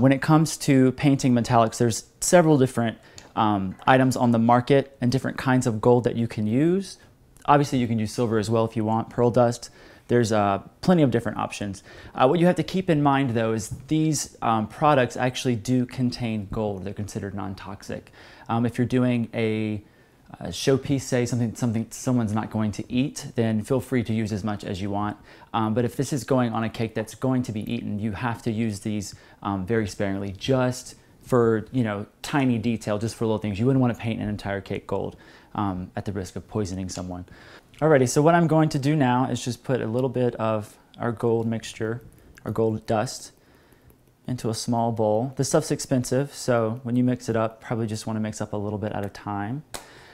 When it comes to painting metallics, there's several different um, items on the market and different kinds of gold that you can use. Obviously, you can use silver as well if you want, pearl dust. There's uh, plenty of different options. Uh, what you have to keep in mind though is these um, products actually do contain gold. They're considered non-toxic. Um, if you're doing a, a showpiece, say something something someone's not going to eat, then feel free to use as much as you want. Um, but if this is going on a cake that's going to be eaten, you have to use these um, very sparingly, just for you know tiny detail, just for little things. You wouldn't want to paint an entire cake gold um, at the risk of poisoning someone. Alrighty, so what I'm going to do now is just put a little bit of our gold mixture, our gold dust, into a small bowl. This stuff's expensive, so when you mix it up, probably just want to mix up a little bit at a time.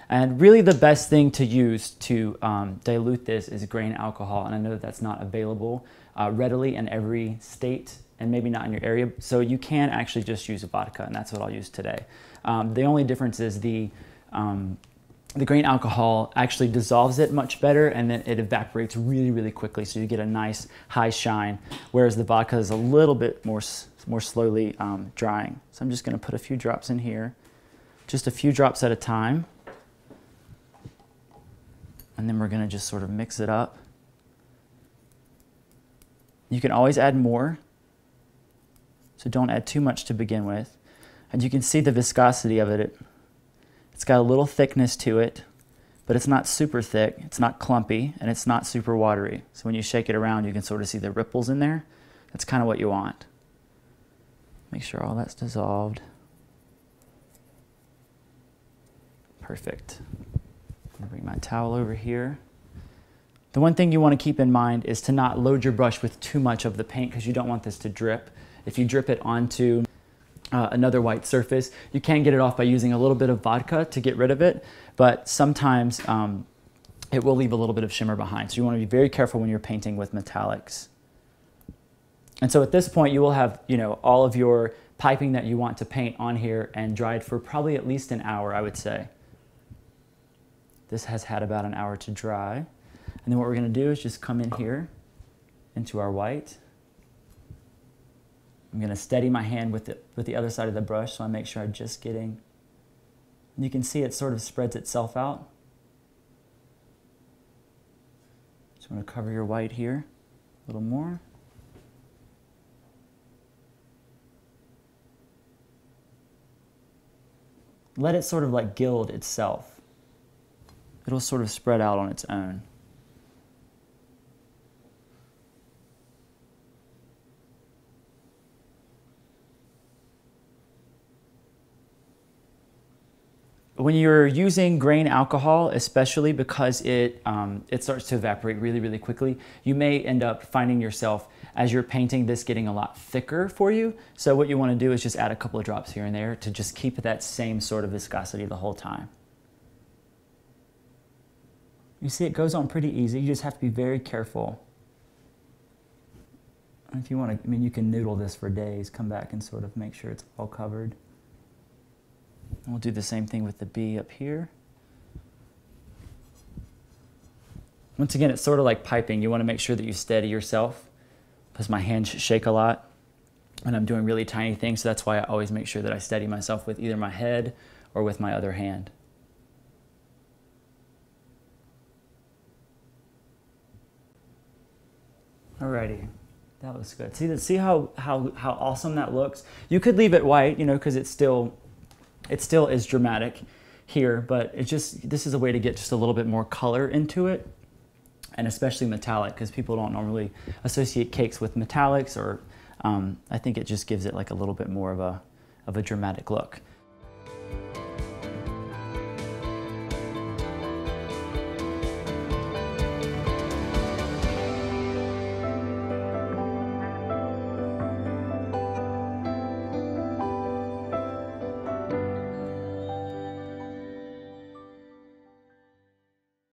And really the best thing to use to um, dilute this is grain alcohol, and I know that that's not available uh, readily in every state and maybe not in your area, so you can actually just use vodka, and that's what I'll use today. Um, the only difference is the um, the grain alcohol actually dissolves it much better and then it evaporates really, really quickly. So you get a nice high shine, whereas the vodka is a little bit more, more slowly um, drying. So I'm just gonna put a few drops in here, just a few drops at a time. And then we're gonna just sort of mix it up. You can always add more, so don't add too much to begin with. And you can see the viscosity of it. It's got a little thickness to it, but it's not super thick, it's not clumpy, and it's not super watery. So when you shake it around, you can sort of see the ripples in there. That's kind of what you want. Make sure all that's dissolved. Perfect. Bring my towel over here. The one thing you want to keep in mind is to not load your brush with too much of the paint because you don't want this to drip. If you drip it onto uh, another white surface, you can get it off by using a little bit of vodka to get rid of it, but sometimes um, it will leave a little bit of shimmer behind. So you want to be very careful when you're painting with metallics. And so at this point, you will have you know all of your piping that you want to paint on here and dried for probably at least an hour, I would say. This has had about an hour to dry. And then what we're going to do is just come in here into our white. I'm going to steady my hand with the, with the other side of the brush so I make sure I'm just getting, you can see it sort of spreads itself out. Just want to cover your white here a little more. Let it sort of like gild itself. It'll sort of spread out on its own. when you're using grain alcohol, especially because it, um, it starts to evaporate really, really quickly, you may end up finding yourself, as you're painting this, getting a lot thicker for you. So what you wanna do is just add a couple of drops here and there to just keep that same sort of viscosity the whole time. You see it goes on pretty easy. You just have to be very careful. If you want to, I mean, you can noodle this for days, come back and sort of make sure it's all covered. We'll do the same thing with the B up here. Once again, it's sort of like piping. You want to make sure that you steady yourself because my hands shake a lot and I'm doing really tiny things. So that's why I always make sure that I steady myself with either my head or with my other hand. Alrighty, that looks good. See, see how, how, how awesome that looks? You could leave it white, you know, because it's still it still is dramatic here, but it just, this is a way to get just a little bit more color into it and especially metallic because people don't normally associate cakes with metallics or um, I think it just gives it like a little bit more of a, of a dramatic look.